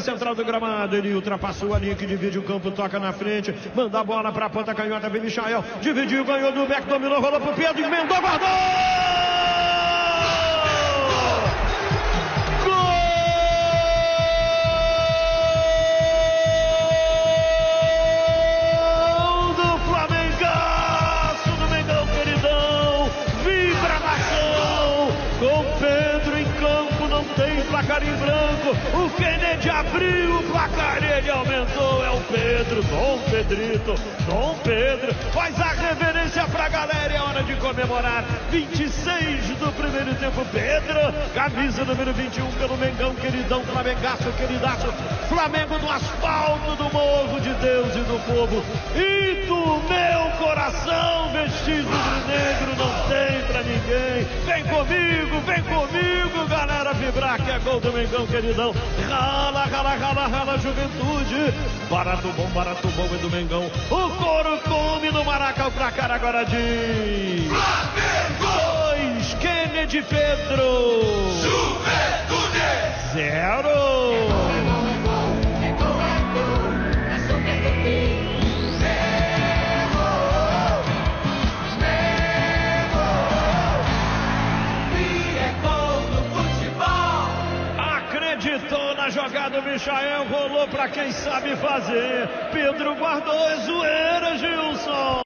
Central do gramado, ele ultrapassou a linha que divide o campo, toca na frente, manda a bola para a ponta canhota, vem Michael, dividiu, ganhou do Beck, dominou, rolou pro Pedro, emendou, guardou! Placar em branco. O Kennedy abriu o placar ele aumentou. É o Pedro, Dom Pedrito, Dom Pedro. Faz a reverência pra galera, é hora de comemorar. 26 do primeiro tempo, Pedro. Camisa número 21 pelo Mengão, queridão, Flamengaço, queridaço. Flamengo no asfalto do morro de Deus e do povo. E do meu coração, vestido ninguém. Vem comigo, vem comigo, galera, vibrar que é gol do Mengão, queridão. Rala, rala, rala, rala, juventude. Barato bom, barato bom é do Mengão. O couro come no Maraca, pra cara agora de... Dois, Kennedy Pedro. Zero. Acreditou na jogada, o Michael rolou pra quem sabe fazer. Pedro guardou, é zoeira, Gilson.